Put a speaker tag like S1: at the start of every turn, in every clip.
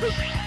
S1: Woo!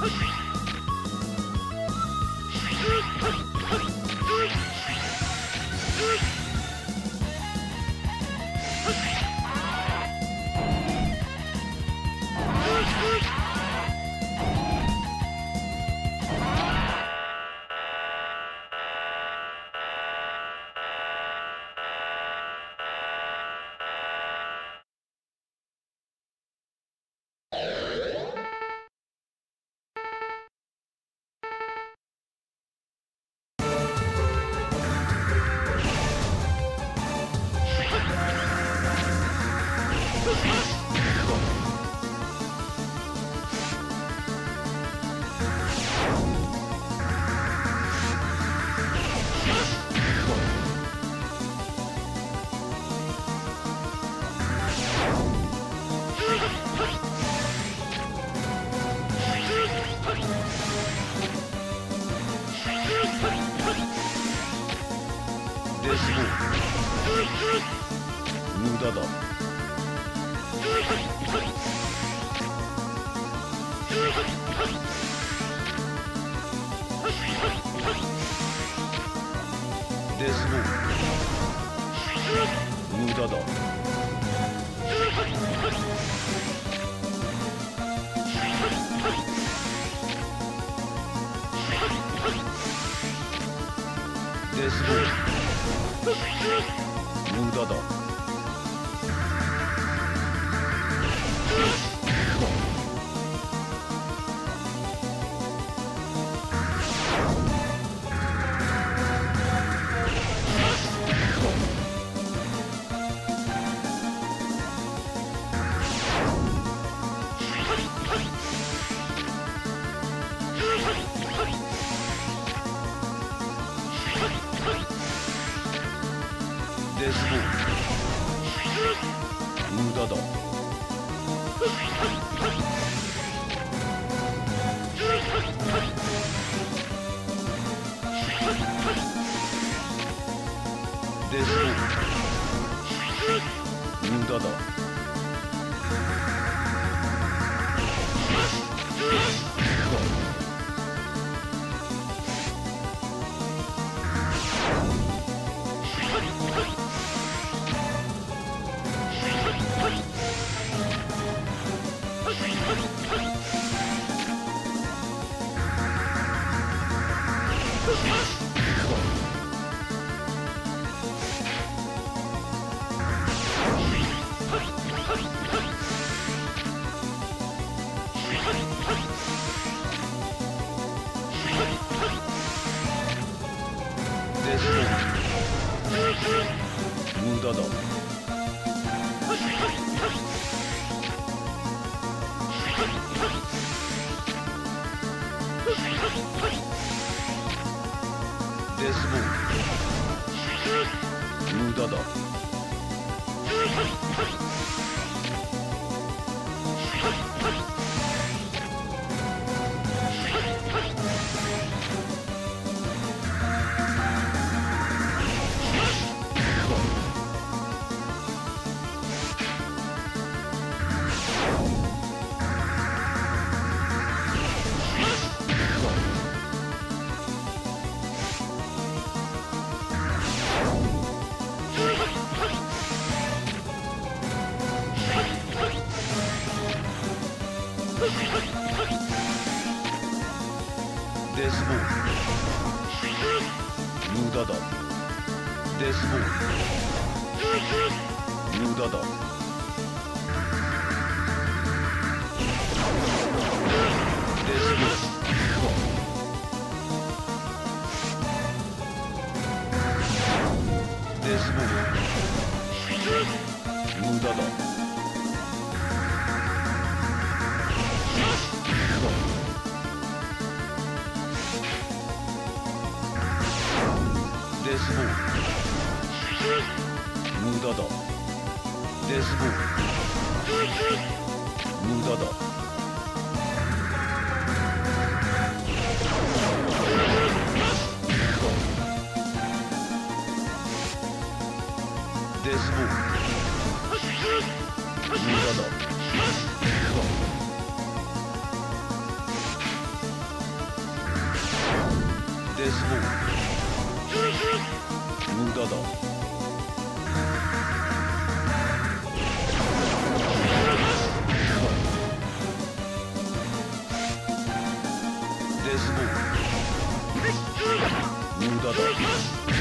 S1: Okay. 無駄だ。デスボール無駄だデスボー無駄だ。冷す無駄だ。冷す。ぎ無駄だ。無駄だ。デスボール無駄だ。デスボール。無駄だデスボール無駄だデスボール。デスボール。無駄だ。無駄だ。デスボール無駄だ。デスボール無駄だ。技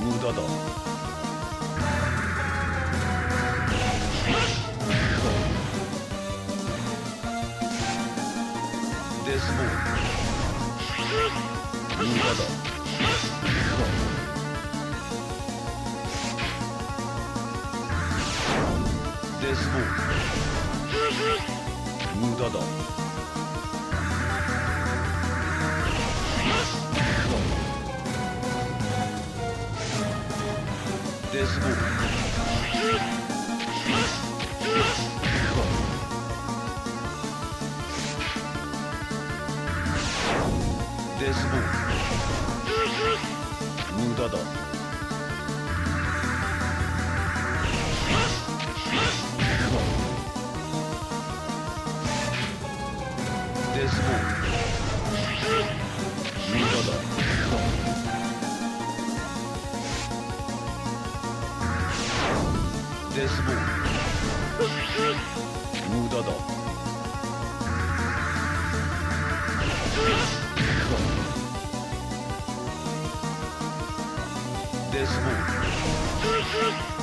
S1: 無駄だ。デスボール。無駄だ。デスボール。無駄だ。ですごい。デスボ無駄だデスボー絶望無駄だ。絶望